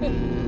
Mm-hmm.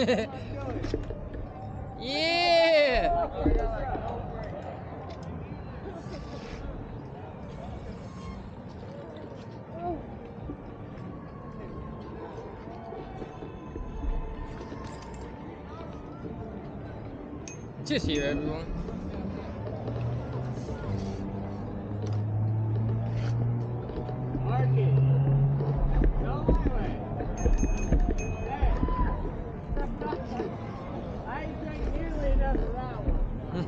yeah! Cheers here, everyone.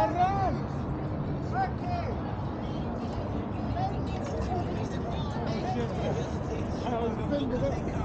Otaran. Bobby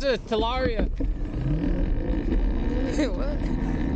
It's a Talaria. what?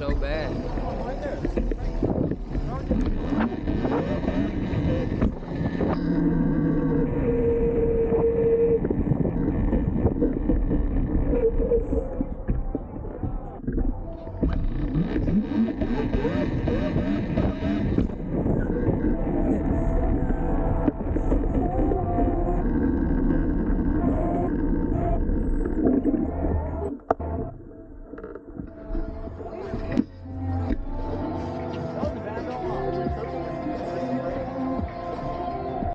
so bad.